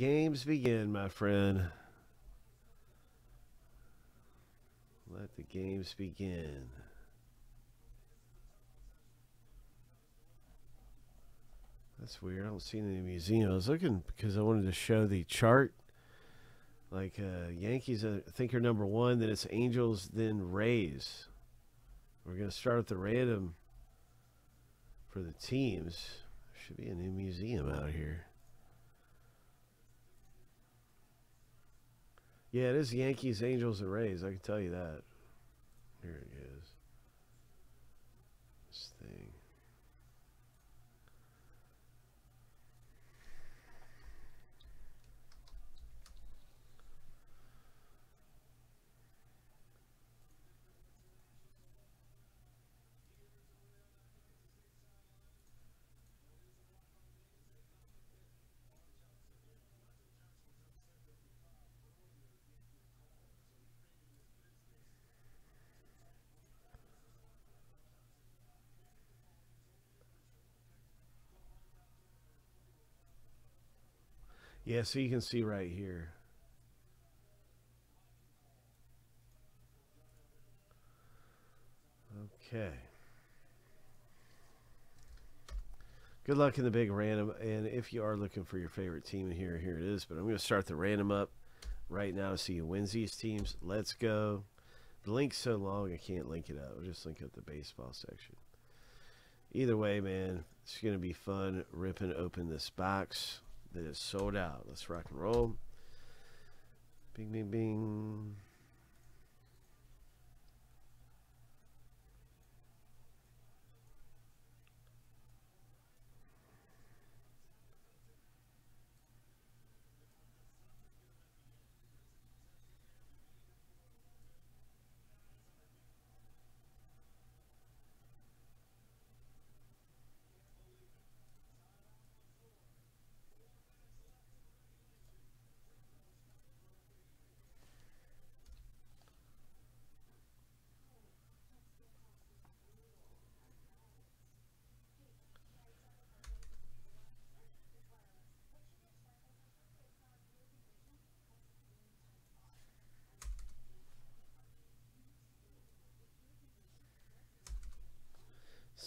games begin, my friend. Let the games begin. That's weird. I don't see any museum. I was looking because I wanted to show the chart. Like uh, Yankees, I think are number one. Then it's Angels, then Rays. We're gonna start at the random for the teams. Should be a new museum out here. Yeah, it is Yankees, Angels, and Rays. I can tell you that. Here it is. This thing. Yeah, so you can see right here. Okay. Good luck in the big random. And if you are looking for your favorite team here, here it is. But I'm going to start the random up right now to see who wins these teams. Let's go. The link's so long, I can't link it up. I'll just link up the baseball section. Either way, man, it's going to be fun ripping open this box that is sold out. Let's rock and roll. Bing, bing, bing.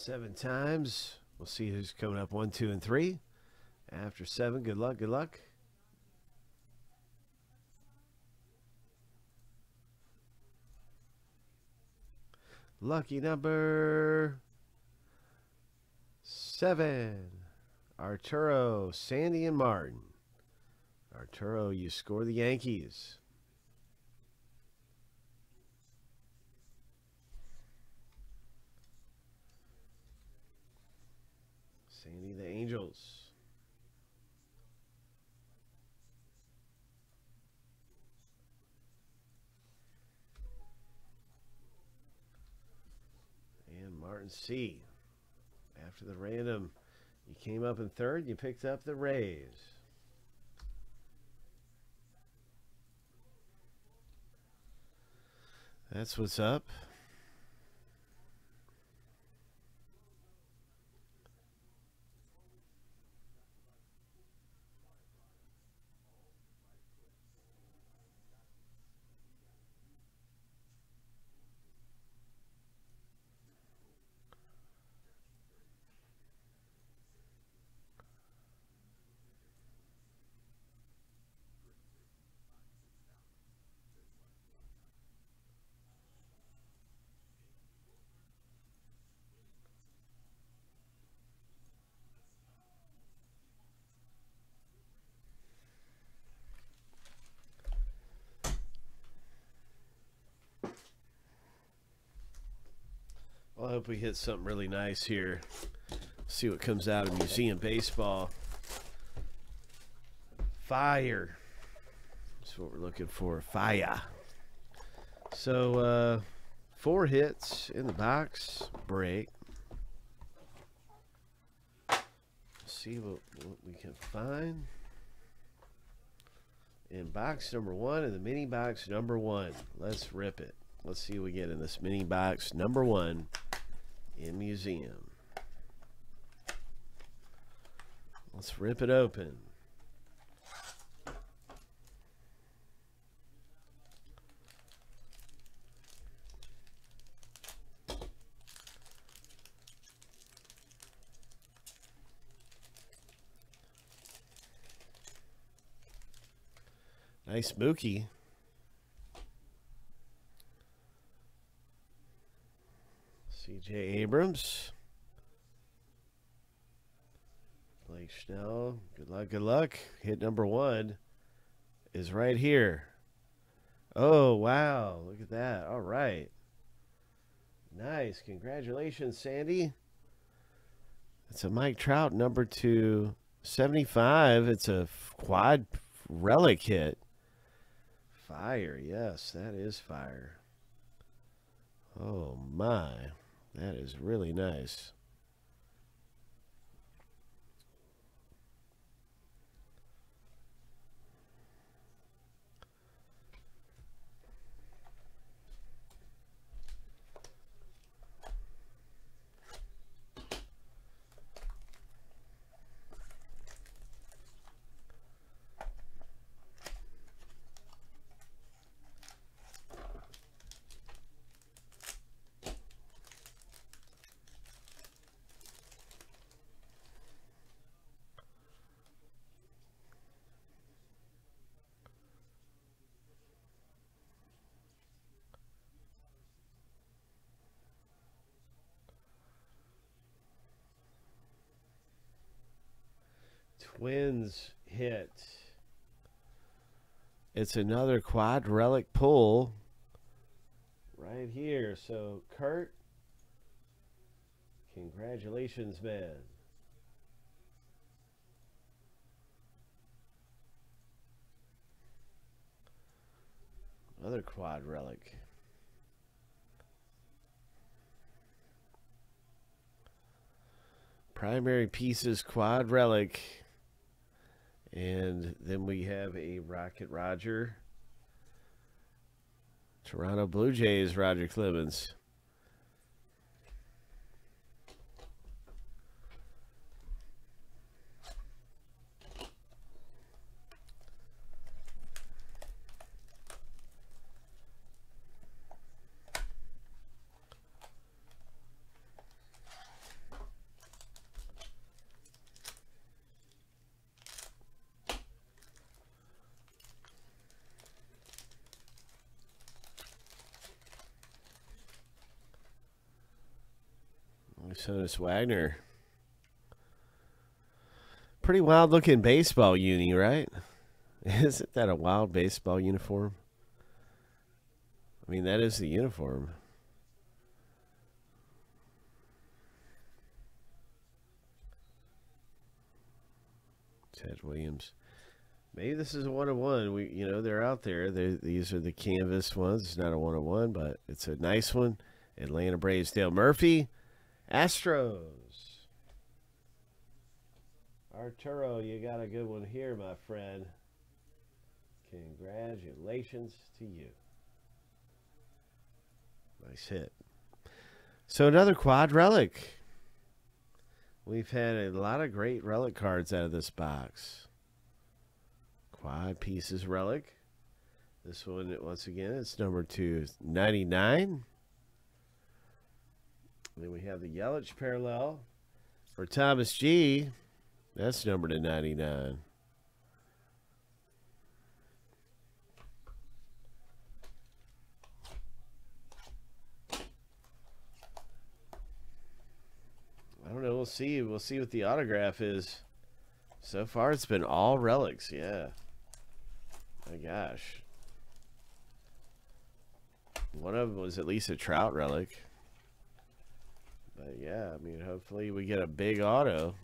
Seven times. We'll see who's coming up one, two, and three. After seven, good luck, good luck. Lucky number seven. Arturo, Sandy, and Martin. Arturo, you score the Yankees. Sandy, the Angels. And Martin C. After the random, you came up in third. You picked up the Rays. That's what's up. Hope we hit something really nice here. See what comes out of museum baseball. Fire. That's what we're looking for. Fire. So, uh, four hits in the box. Break. See what, what we can find. In box number one and the mini box number one. Let's rip it. Let's see what we get in this mini box number one in museum. Let's rip it open. Nice mookie. Abrams. Blake Snell. Good luck, good luck. Hit number one is right here. Oh, wow. Look at that. All right. Nice. Congratulations, Sandy. It's a Mike Trout number two seventy-five. It's a quad relic hit. Fire. Yes, that is fire. Oh, my. That is really nice. Twins hit. It's another quad relic pull right here. So, Kurt, congratulations, man. Another quad relic. Primary pieces quad relic. And then we have a Rocket Roger. Toronto Blue Jays, Roger Clemens. Honus Wagner. Pretty wild looking baseball uni, right? Isn't that a wild baseball uniform? I mean, that is the uniform. Ted Williams. Maybe this is a one on one. We, you know, they're out there. They're, these are the canvas ones. It's not a one on one, but it's a nice one. Atlanta Braves. Dale Murphy. Astros. Arturo, you got a good one here, my friend. Congratulations to you. Nice hit. So another quad relic. We've had a lot of great relic cards out of this box. Quad pieces relic. This one, once again, it's number 299. Then we have the Yelich parallel for Thomas G. That's numbered to 99. I don't know. We'll see. We'll see what the autograph is. So far, it's been all relics. Yeah. My gosh. One of them was at least a Trout relic. But yeah, I mean, hopefully we get a big auto.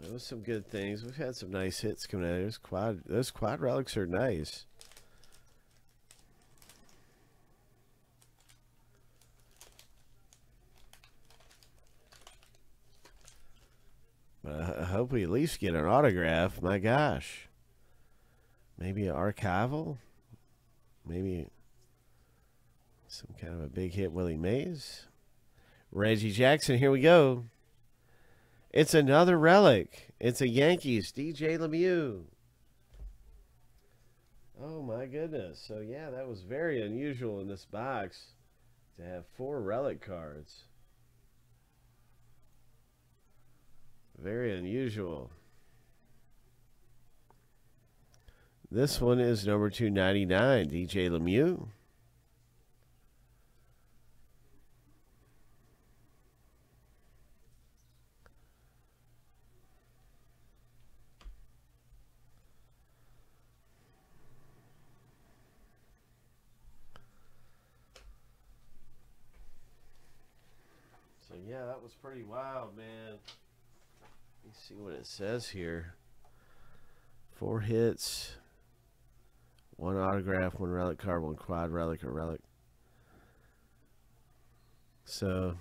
Those some good things. We've had some nice hits coming out. Those quad, those quad relics are nice. But I hope we at least get an autograph. My gosh. Maybe an archival? Maybe some kind of a big hit Willie Mays. Reggie Jackson, here we go. It's another relic. It's a Yankees, DJ LeMahieu. Oh my goodness. So yeah, that was very unusual in this box to have four relic cards. Very unusual. This one is number 299, DJ LeMahieu. So yeah, that was pretty wild, man. Let me see what it says here. Four hits, one autograph, one relic card, one quad relic or relic. So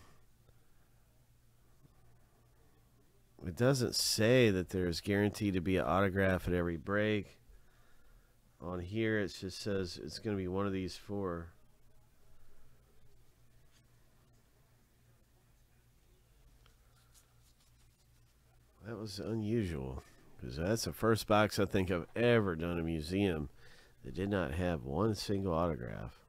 it doesn't say that there's guaranteed to be an autograph at every break. On here, it just says it's going to be one of these four. That was unusual because that's the first box I think I've ever done a museum that did not have one single autograph.